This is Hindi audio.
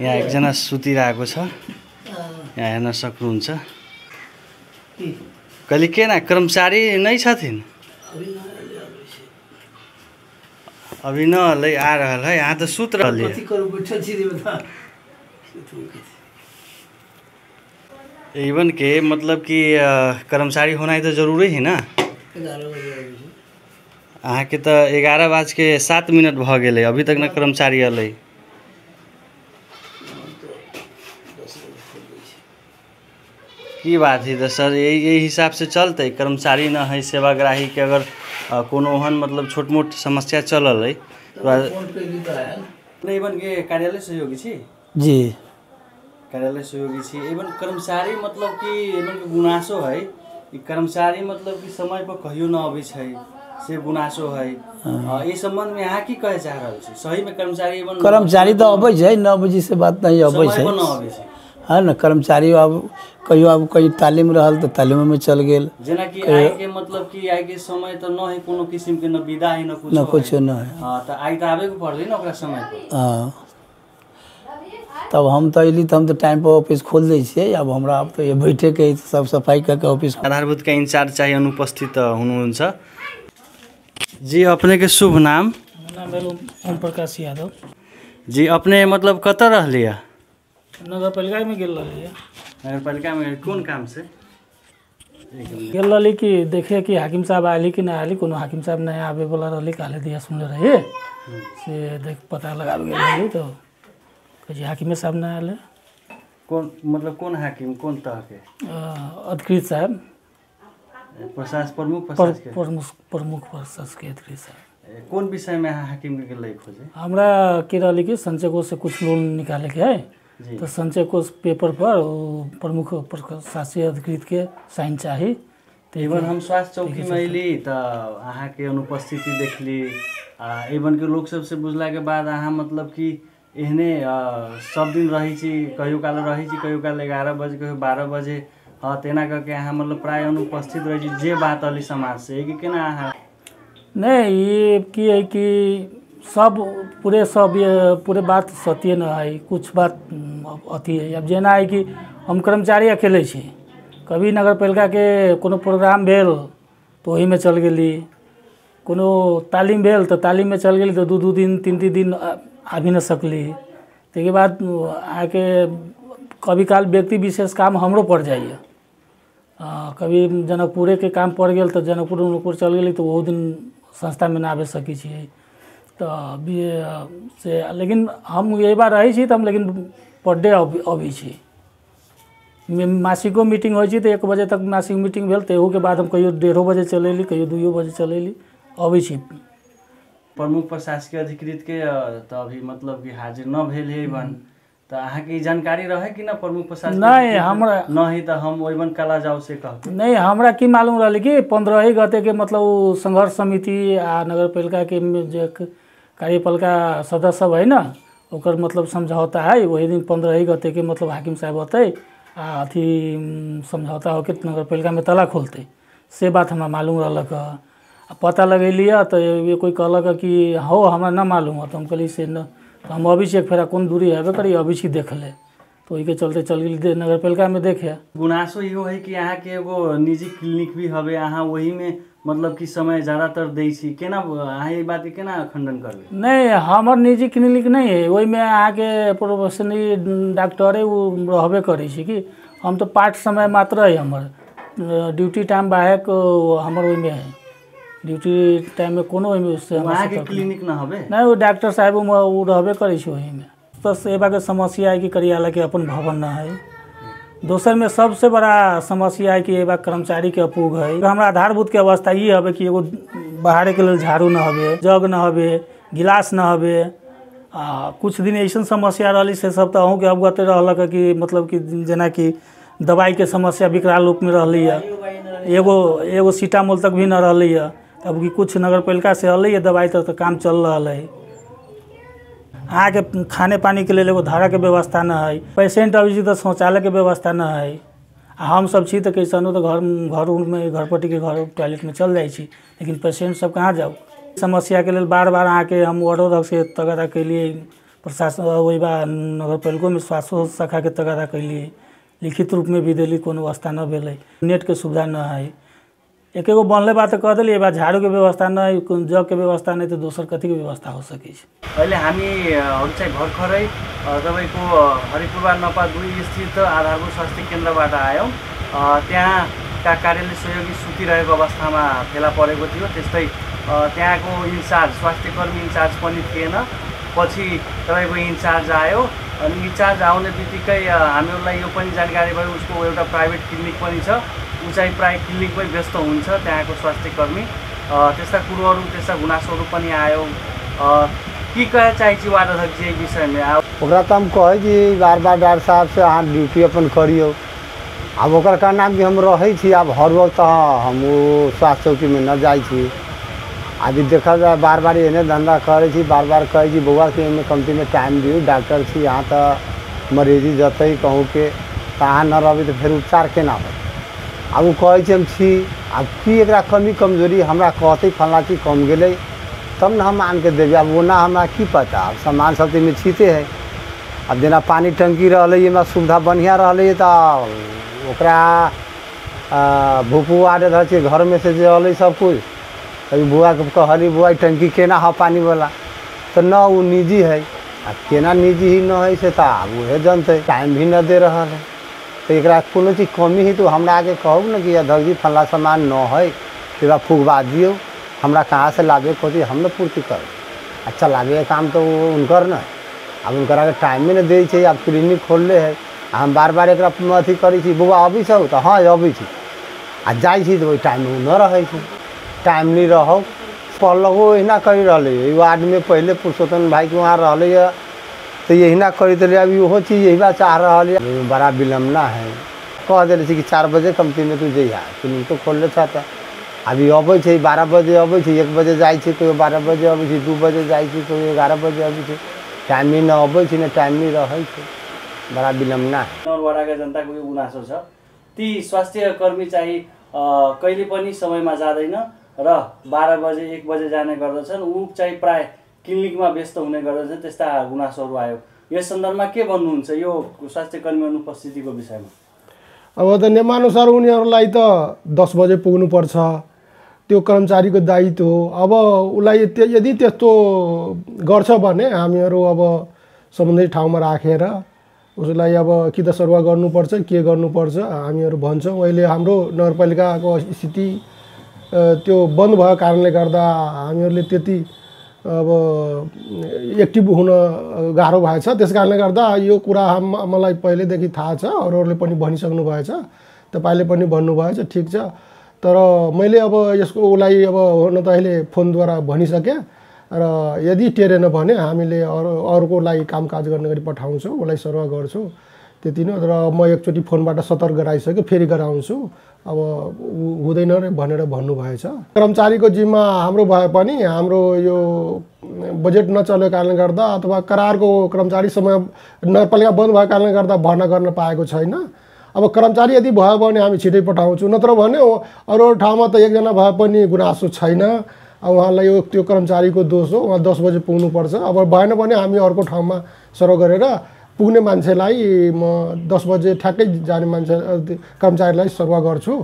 यहाँ एकजना सुतिरहेको छ। यहाँ हेर्न सक्नुहुन्छ। कहिले के न कर्मचारी नै छथिन? अभी न लै आ रहल है यहाँ त सुत रहल इवन के मतलब कि कर्मचारी होनाइ त जरूरी है ना अहाँके तऽ एगारह बाज के सात मिनट भऽ गेलै अभी तक न कर्मचारी अयलै की बात है? तऽ सर यही यही हिसाब से चलतै कर्मचारी न है सेवाग्राही के अगर कोनो ओहन मतलब छोट मोट समस्या चलल है तऽ आयल। इवन के कार्यालय सहयोगी छी? जी। कार्यालय सहयोगी छी। इवन कर्मचारी मतलब कि इवन गुनासो है कर्मचारी मतलब कि समय पर कहियो न अबै छै से गुनासो है। ई संबंध में अहाँ की कहे चाह रहल छी? सही में कर्मचारी कर्मचारी तऽ अबै छै नओ बजे से बात नहीं अबै समय पर न अबै छै। है न कर्मचारी अब कहियो अब कहीं तालीम रहल तऽ तालीमोमे चल गेल। जेनाकि आइ के मतलब कि आइ के समय त न है कोनो किसिम के न विदा है न कुछो न है। कुछो न है। हाँ त आइ त आबे के पर्दै न ओकरा समय हाँ तब हम तऽ अयली तऽ हम तऽ टाइम पर ऑफ़िस खोल दै छियै अब हमरा अब तऽ ये बैठेके है, सब सफ़ाई कऽ के ऑफ़िस आधारभूत का इंचार्ज चाहे अनुपस्थित हुनुहुन्छ जी अपने के शुभ नाम? ओम प्रकाश यादव। जी अपने मतलब कतऽ रहलियै? नगर पालिकामे गेल रहली नगरपालिका में कोन काम से? गेल रहली कि देखे कि हाकिम साहब आली कि नहीं आली कोनो हाकिम साहब नहीं आवे वाला रहली काले दिया सुनले रही से देख पता लगावे गेल रहली तो कहे हाकिमे साहब नहीं आले कौन मतलब कौन हाकिम कौन तरह के अधिकृत साहब। प्रशास प्रमुख के प्रमुख प्रमुख प्रशासकीय अधिकृत साहब। कौन विषय में हाकिम के गेलै खोजे? हमरा के रहली कि संचय से कुछ लोन निकाले के है। तो संचय कोष पेपर पर प्रमुख प्रशासकीय अधिकृत के साइन चाही। इवन हम स्वास्थ्य चौकी में अयली तऽ अहाँके अनुपस्थिति देखली। आ इवन के लोग सबसे बुझला के बाद अहाँ मतलब कि एहने सब दिन रहै छी कहियो काल रहै छी कहियो काल एगारह बजे कहियो बारह बजे। हँ तेना करके अहाँ मतलब प्राय अनुपस्थित रहै छी जे बात अली समाज से कि केना अहाँ नहीं ये की है कि सब पूरे सब ये पूरे बात सत्य न है, कुछ बात अथी है। अब जेना है कि हम कर्मचारी अकेले छी, कभी नगर पालिका के कोनो प्रोग्राम भेल तो ओही में चल गेली, कोनो तालीम भेल तो तालीम में चल गेली तो दू दू दिन तीन तीन दिन आ भी न सकली। ताहिके बाद अहाँके कभी काल व्यक्ति विशेष काम हमरो पड़ जाइए। कभी जनकपुरे के काम पड़ गेल तऽ जनकपुर उनकपुर चल गेली तऽ ओहो दिन संस्थामे ना आबि सकै छियै। तऽ अभी से लेकिन हम एहि बार रहै छी तऽ हम लेकिन पर डे अबै छी। मासिको मीटिंग होइ छै तऽ एक बजे तक मासिक मीटिंग भेल तऽ के बाद हम कहियो डेढ़ो बजे चल अयली कहियो दुइयो बजे चल अयली अबै छी। प्रमुख प्रशासकीय अधिकृत के अ, तऽ अभी मतलब कि हाजिर न भेल है इवन तऽ अहाँके ई जानकारी रहे कि ना प्रमुख प्रशासकीय नहीं, हमरा- न है तऽ हम ओइवन कला जाओ से कहते नहीं हमरा की मालूम रहलै कि पंद्रह गते के मतलब संघर्ष समिति आ नगर पालिका के जे क- सदस्य सब है ना मतलब समझौता है, वही दिन पंद्रह गते के मतलब हाकिम साहब अतै, आ अथी समझौता होके नगर पालिका में ताला खोलतै से बात हमरा मालूम रहलक। ह। आ पता लगेली है तो ये कोई कहलक कि, हो, हमरा ना मालूम है तो हम कहली से न। तो हम अभी से एक फेरा कौन दूरी हेबे करी अभी छी देख ले तो ओही के चलते चल दे- नगर पालिका में देखे। गुनासो इहो है कि अहाँके एगो निजी क्लिनिक भी हवे अहाँ वही में मतलब कि समय ज़्यादातर दै छी केना अहाँ ई बात के केना खंडन करबै? नहीं हमर निजी क्लिनिक नहीं है वही ओहिमे अहाँके प्रोफेशनली डॉक्टरे उ रहबे करै छै कि? हम तऽ पार्ट समय मात्र है हमर ड्यूटी टाइम बाहेक हमर ओहिमे है ड्यूटी टाइममे कोनो ओहिमे क्लिनिक न नहीं वो डॉक्टर साहब उ रहबे करै छै ओहिमे। तो के समस्या है कि कार्यालय के अपन भवन न है दोसर में सबसे बड़ा समस्या है कि एबा कर्मचारी के अपूग है। हमारा आधारभूत के अवस्था ये हवे कि एगो बाहर के लिए झाड़ू न हवे, जग न हवे, गिलास न हवे। आ कुछ दिन ऐसा समस्या रही से सब तऽ अहूँके अवगत रहलक कि मतलब कि जेना कि दवाई के समस्या विकराल रूप में रहली है एगो एगो सीटामोल तक भी न रहली है अब कि कुछ नगर पालिका से अलै दवाई तक तऽ काम चल रहल। है अहाँके खाने पानी के लेल एगो धारा के व्यवस्था न है पेशेंट अबै तऽ शौचालय के व्यवस्था न है आ हम सब छी तऽ कैसनो तऽ घर घर उरमे घरपट्टी के घर टॉयलेट में चल छी, लेकिन पेशेंट सब कहाँ जाऊ समस्या के लेल बार बार अहाँके हम वार्डो से तगादा केलिए प्रशासन वही बा नगरपालिकोमे स्वास्थ्य शाखाके तगादा कैली लिखित रूपमे भी देली, कोनो व्यवस्था न भेलै सुविधा न है एक एगो बनले बा तऽ कह देली बा झाड़ूके व्यवस्था न है कोनो जगके व्यवस्था नहि तऽ दोसर कथीके व्यवस्था हो सकै छै? अहिले हामीहरू चाहिँ भर्खरै तपाईँको हरिपुरवा नपा दुई स्थित आधारभूत स्वास्थ्य केन्द्रबाट आयौँ। त्यहाँका कार्यालय सहयोगी सुतिरहेको अवस्थामा फेला परेको थियो। त्यस्तै त्यहाँको इन्चार्ज स्वास्थ्य कर्मी इन्चार्ज पनि थिएन। पछि तपाईँको इन्चार्ज आयो। अनि इन्चार्ज आउने बित्तिकै हामीहरूलाई यो पनि जानकारी भयो उसको एउटा प्राइभेट क्लिनिक पनि छ। चाहिँ प्रायः क्लिनिकमै व्यस्त हुन्छ त्यहाँको स्वास्थ्य कर्मी त्यस्ता कुरोहरू त्यस्ता गुनासोहरू पनि आयो। की कहय चाहै छी वार्ड अध्यक्ष विषयमे? आ ओकरा तऽ हम कहै छी बार बार डॉक्टर साहब से अहाँ ड्यूटी अपन करियौ। आब ओकर का नाम कि हम रहै छी आब हर वक्त हम ओ स्वास्थ्य चौकीमे न जाइ छी। अभी देखल जाए बार बार एहने धंधा करै छी बार बार कहै छी बौआके एहिमे कमतीमे टाइम दियौ डॉक्टर छी अहाँ तऽ मरीजी जतै कहूँ के तऽ अहाँ न रहबै तऽ फेर उपचार केना होत? आब ओ हम छी आब की एकरा कमी कमज़ोरी हमरा कहतै फल्ला चीज़ कम गेलै तब ने हम आन के देबै। आब ओना हमरा की पता? आब सामान सब तऽ एहिमे छीते है। अब जेना पानी टंकी रहलै एहिमे सुविधा बढ़िआँ रहलै तऽ ओकरा आ, भूपू रहै छै घरमे से जे सब कुछ कभी बुआके कहली बुआ टंकी केना है पानी वाला तऽ न निजी है। आ केना निजी ही न है से आब उहे जनतै। टाइम भी न दे रहल है। एकरा कोनो चीज़ कमी है तो हमरा आगे कहू ने कि अध्यक्ष जी फल्ला सामान न है एकरा फुगवा दियौ हमरा कहाँ से लाबे खोजी, हम ने पूर्ति करब। आ चलाबे के काम तो उनकर न। अब उनकर आगे टाइमे न दै छै, आब क्लिनिक खोलले है। हम बार बार एकरा अथी करै बौआ अबै छौ? तऽ हाँ अबै आ जाइ छी तऽ ओहि टाइममे न रहै टाइमली रहौ पहलहो अहिना करि एहि वार्डमे पहिले पुरुषोत्तम भाइके वहाँ रहलै है। तऽ यहिना करैत रहलै अभी ओहो चीज यही बात चाह रहल एहिमे बड़ा विलम्बना है। कह देले छी कि चार बजे कमतीमे तू जइहा क्लिनिक तो खोलले छ तऽ अभी अबै छै बारह बजे अबै छै एक बजे जाइ छै कहियो बारह बजे अबै छै दू बजे जाइ छै कहियो एगारह बजे अबै छै। टाइमली न अबै छै न टाइमली रहै छै। बड़ा विलम्बना है। नौरवाडाका जनताको यो गुनासो छ। ती स्वास्थ्य कर्मी चाहिँ कहिले पनि समयमा जाँदैन र बाह्र बजे एक बजे जाने गर्दछन्। ऊ चाहिँ प्राय क्लिनिकमा व्यस्त हुने गर्दछन् त्यस्ता गुनासोहरू आयो। यस सन्दर्भमा के भन्नुहुन्छ? यो स्वास्थ्य कर्मी अनुपस्थितिको विषयमा। अब त नियमानुसार उनीहरूलाई त दस बजे पुग्नुपर्छ। त्यो कर्मचारीको दायित्व हो। अब उसलाई यदि त्यस्तो गर्छ भने हामीहरू अब सम्बन्धित ठाउँमा राखेर उसलाई अब कि त सरुवा गर्नुपर्छ के गर्नुपर्छ हामीहरू भन्छौँ। अहिले हाम्रो नगरपालिकाको स्थिति त्यो बन्द भएको कारणले गर्दा हामीहरूले त्यति अब एक्टिभ हुन गाह्रो भएछ। त्यस कारणले गर्दा यो कुरा मलाई पहिल्यैदेखि थाहा छ। अरूहरूले पनि भनिसक्नु भएछ। तपाईँले पनि भन्नुभएछ ठिक छ। तर मैले अब यसको उसलाई अब हुन त अहिले फोनद्वारा भनिसकेँ। र यदि टेरेन भने हामीले अरू अरूको लागि कामकाज गर्ने गरी पठाउँछौँ। उसलाई सरुवा गर्छौँ। त्यति नै। र म एकचोटि फोनबाट सतर्क गराइसकेँ फेरि गराउँछु। अब हुँदैन रे भनेर भन्नुभएछ। कर्मचारीको जिम्मा हाम्रो भए पनि हाम्रो यो बजेट नचलेको कारणले गर्दा अथवा करारको कर्मचारी समय नगरपालिका बन्द भएको कारणले गर्दा भर्ना गर्न पाएको छैन। अब कर्मचारी यदि भयो भने हामी छिटै पठाउँछौँ। नत्र भने अरू ठाउँमा त एकजना भए पनि गुनासो छैन। अब उहाँलाई यो त्यो कर्मचारीको दोष हो उहाँ दस बजे पुग्नुपर्छ। अब भएन भने हामी अर्को ठाउँमा सरह गरेर पुग्ने मान्छेलाई म दस बजे ठ्याक्कै जाने मान्छे कर्मचारीलाई सरुवा गर्छु।